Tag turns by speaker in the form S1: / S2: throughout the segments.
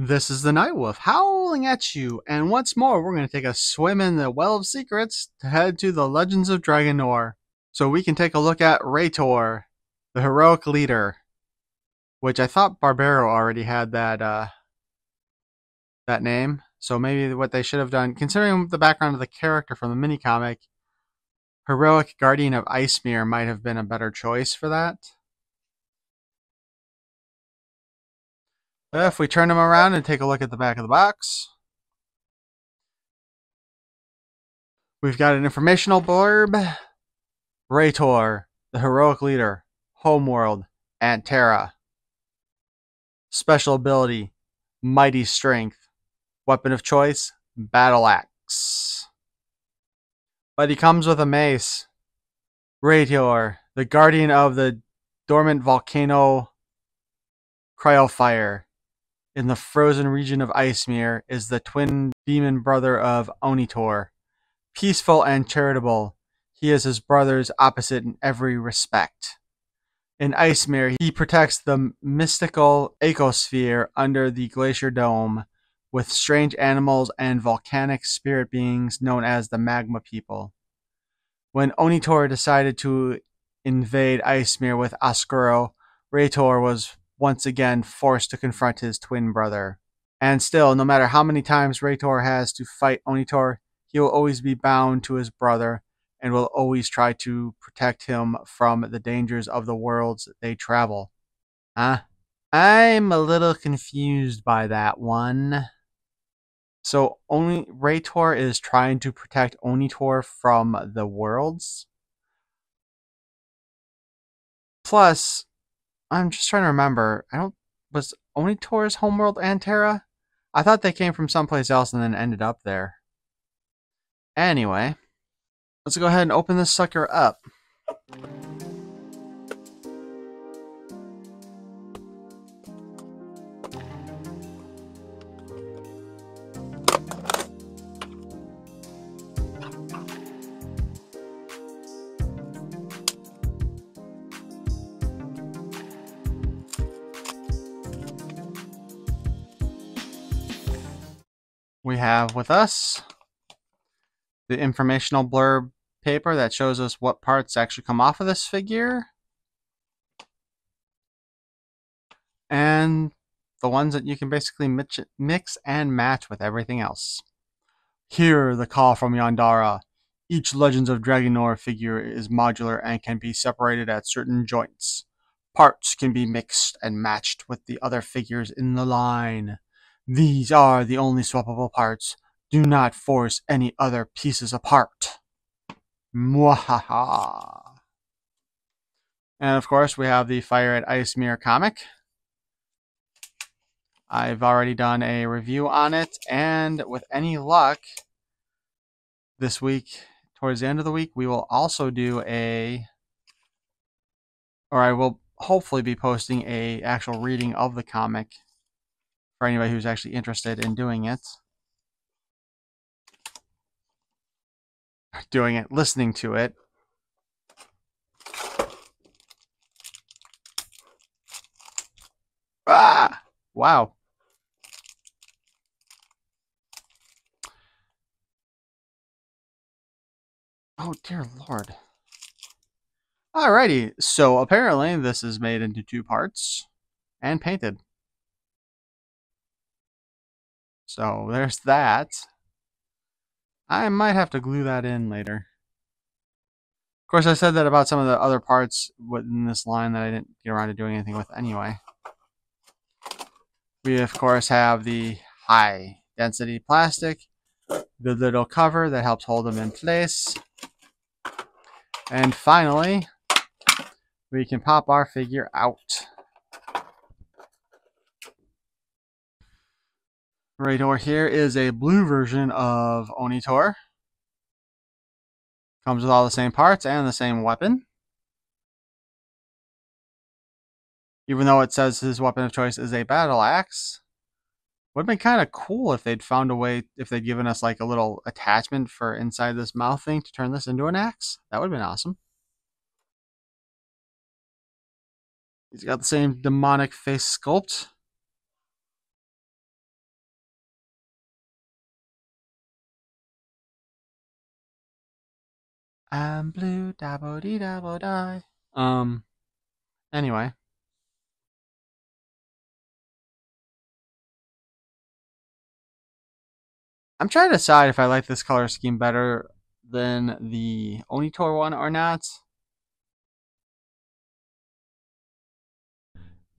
S1: This is the Knight Wolf howling at you, and once more we're going to take a swim in the Well of Secrets to head to the Legends of Dragonore, so we can take a look at Raitor, the heroic leader, which I thought Barbaro already had that uh, that name. So maybe what they should have done, considering the background of the character from the mini comic, heroic guardian of Icemere might have been a better choice for that. If we turn them around and take a look at the back of the box, we've got an informational blurb. Raitor, the heroic leader, homeworld, Antera. Special ability, mighty strength. Weapon of choice, battle axe. But he comes with a mace. Raitor, the guardian of the dormant volcano Cryofire in the frozen region of Icemere is the twin demon brother of Onitor. Peaceful and charitable, he is his brother's opposite in every respect. In Icemere, he protects the mystical ecosphere under the glacier dome with strange animals and volcanic spirit beings known as the Magma People. When Onitor decided to invade Icemere with Oskuro, Raitor was once again forced to confront his twin brother. And still, no matter how many times Raitor has to fight Onitor, he will always be bound to his brother and will always try to protect him from the dangers of the worlds they travel. Huh? I'm a little confused by that one. So only Raitor is trying to protect Onitor from the worlds. Plus, I'm just trying to remember. I don't was only Onitor's homeworld Antera? I thought they came from someplace else and then ended up there. Anyway, let's go ahead and open this sucker up. We have with us the informational blurb paper that shows us what parts actually come off of this figure. And the ones that you can basically mix and match with everything else. Hear the call from Yondara. Each Legends of Dragonore figure is modular and can be separated at certain joints. Parts can be mixed and matched with the other figures in the line. These are the only swappable parts. Do not force any other pieces apart. Mwahaha. And of course, we have the Fire at Icemere comic. I've already done a review on it, and with any luck, this week, towards the end of the week, we will also do a, or I will hopefully be posting a actual reading of the comic for anybody who's actually interested in doing it. Doing it, listening to it. Ah! Wow. Oh, dear lord. Alrighty, so apparently this is made into two parts and painted. So there's that. I might have to glue that in later. Of course, I said that about some of the other parts within this line that I didn't get around to doing anything with anyway. We, of course, have the high density plastic, the little cover that helps hold them in place. And finally, we can pop our figure out. Raitor here is a blue version of Onitor. Comes with all the same parts and the same weapon. Even though it says his weapon of choice is a battle axe. Would have been kind of cool if they'd found a way, if they'd given us like a little attachment for inside this mouth thing to turn this into an axe. That would have been awesome. He's got the same demonic face sculpt. I'm blue, dabbo dee dabbo die. Um, anyway. I'm trying to decide if I like this color scheme better than the Onitor one or not.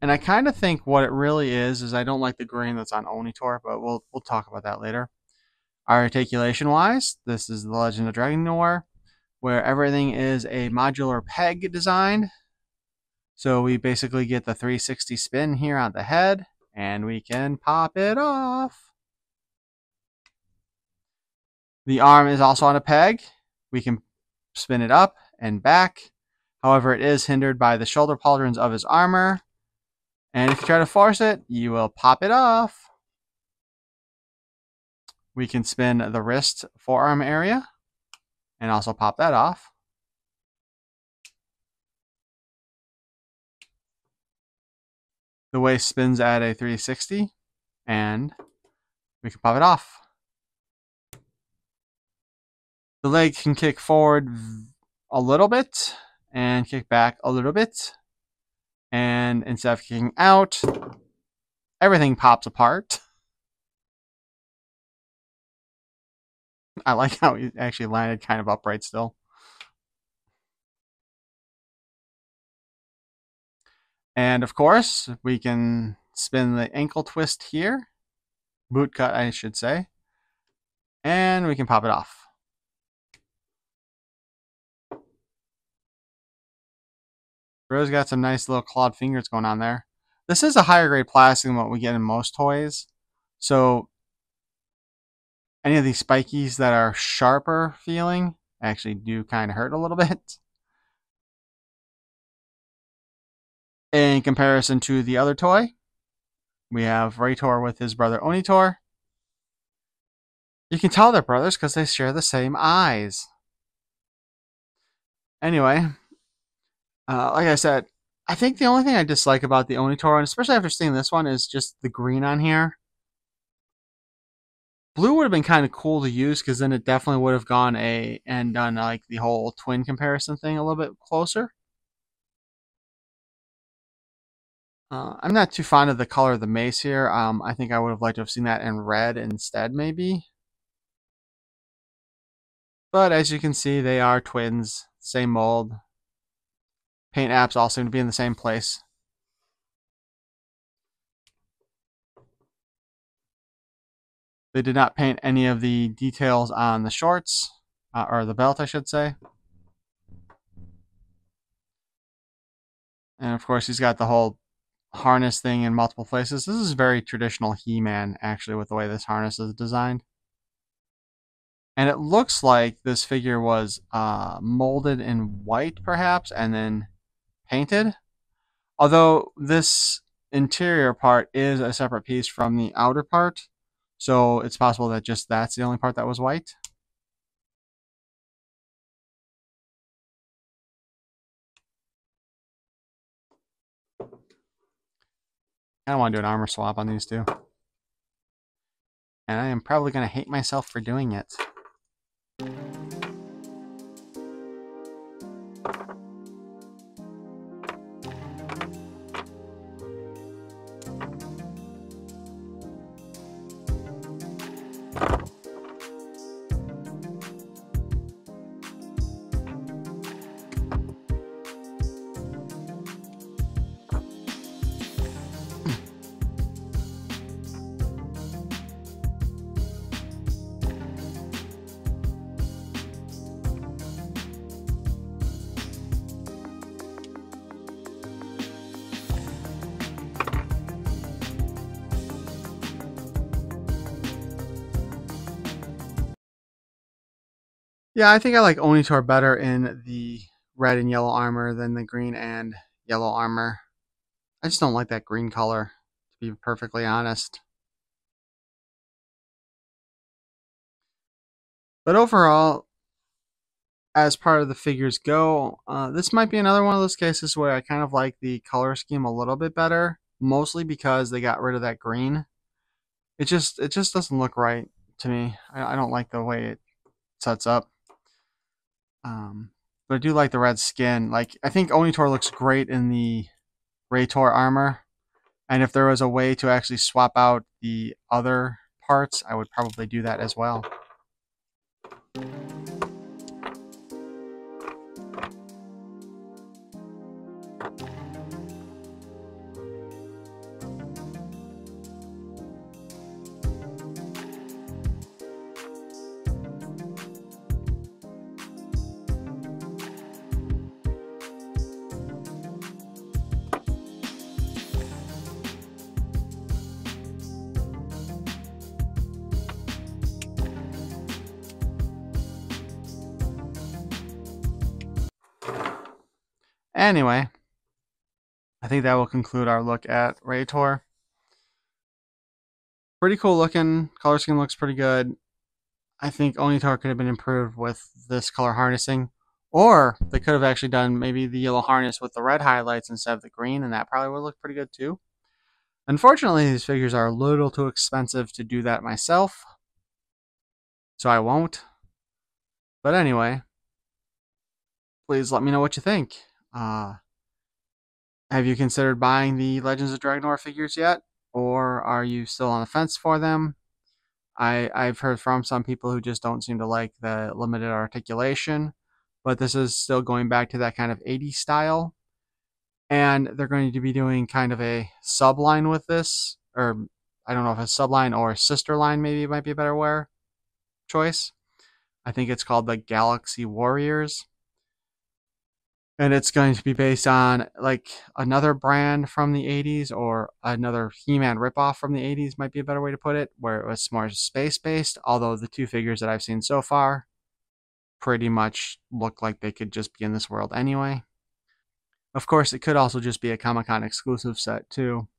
S1: And I kind of think what it really is is I don't like the green that's on Onitor, but we'll we'll talk about that later. Articulation wise, this is the Legend of Dragonore, where everything is a modular peg design. So we basically get the 360 spin here on the head, and we can pop it off. The arm is also on a peg. We can spin it up and back. However, it is hindered by the shoulder pauldrons of his armor. And if you try to force it, you will pop it off. We can spin the wrist forearm area and also pop that off. The waist spins at a 360 and we can pop it off. The leg can kick forward a little bit and kick back a little bit and instead of kicking out, everything pops apart. I like how he actually landed kind of upright still. And of course, we can spin the ankle twist here. Boot cut, I should say. And we can pop it off. Rose got some nice little clawed fingers going on there. This is a higher grade plastic than what we get in most toys. So any of these spikies that are sharper feeling actually do kind of hurt a little bit. In comparison to the other toy, we have Raitor with his brother Onitor. You can tell they're brothers because they share the same eyes. Anyway, uh, like I said, I think the only thing I dislike about the Onitor, and especially after seeing this one, is just the green on here. Blue would have been kind of cool to use because then it definitely would have gone a and done like the whole twin comparison thing a little bit closer. Uh, I'm not too fond of the color of the mace here. Um, I think I would have liked to have seen that in red instead, maybe. But as you can see, they are twins, same mold, Paint apps all seem to be in the same place. They did not paint any of the details on the shorts, uh, or the belt, I should say. And of course, he's got the whole harness thing in multiple places. This is very traditional He-Man, actually, with the way this harness is designed. And it looks like this figure was uh, molded in white, perhaps, and then painted. Although this interior part is a separate piece from the outer part, so it's possible that just that's the only part that was white. I want to do an armor swap on these two. And I am probably going to hate myself for doing it. Yeah, I think I like Onitor better in the red and yellow armor than the green and yellow armor. I just don't like that green color, to be perfectly honest. But overall, as part of the figures go, uh, this might be another one of those cases where I kind of like the color scheme a little bit better, mostly because they got rid of that green. It just it just doesn't look right to me. I, I don't like the way it sets up. Um, but I do like the red skin. Like I think Onitor looks great in the Raitor armor. And if there was a way to actually swap out the other parts, I would probably do that as well. Anyway, I think that will conclude our look at Raitor. Pretty cool looking. Color scheme looks pretty good. I think Onitor could have been improved with this color harnessing. Or they could have actually done maybe the yellow harness with the red highlights instead of the green, and that probably would look pretty good too. Unfortunately, these figures are a little too expensive to do that myself. So I won't. But anyway, please let me know what you think. Uh, have you considered buying the Legends of Dragonore figures yet? Or are you still on the fence for them? I, I've heard from some people who just don't seem to like the limited articulation, but this is still going back to that kind of 80s style. And they're going to be doing kind of a subline with this, or I don't know if a subline or a sister line maybe might be a better wear choice. I think it's called the Galaxy Warriors and it's going to be based on like another brand from the 80s or another He-Man ripoff from the 80s might be a better way to put it, where it was more space based. Although the two figures that I've seen so far pretty much look like they could just be in this world anyway. Of course, it could also just be a Comic Con exclusive set too,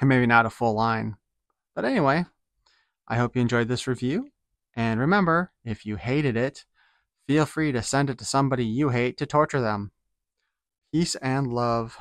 S1: and maybe not a full line. But anyway, I hope you enjoyed this review. And remember, if you hated it, Feel free to send it to somebody you hate to torture them. Peace and love.